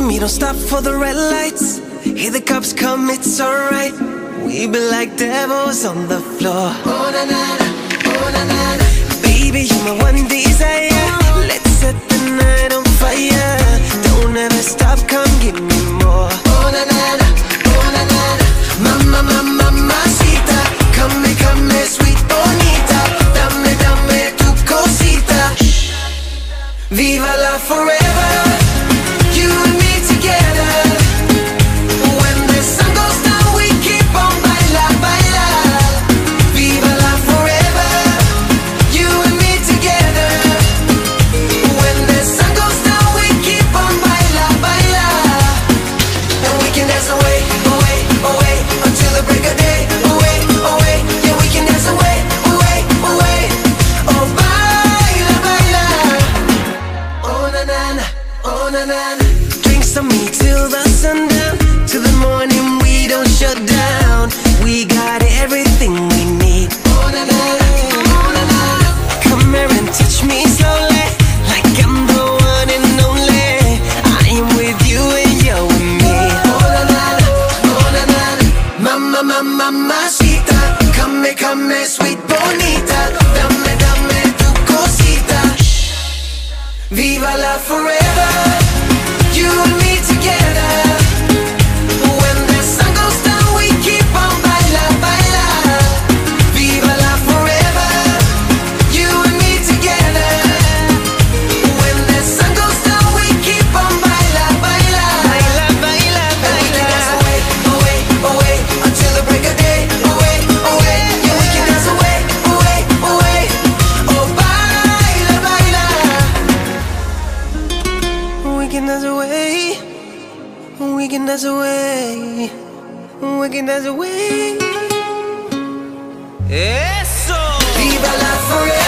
with me, don't stop for the red lights. Hear the cops come, it's alright. We be like devils on the floor. Oh na na, oh na na. Baby, you're my one desire. Let's set the night on fire. Don't ever stop, come give me more. Oh na na, oh na na. Mama, mama, mamacita, come come sweet bonita. Dame, dame tu cosita. Viva la forever. looking as way. my love forever. as a way, wicked as a way. Eso. Viva la forever.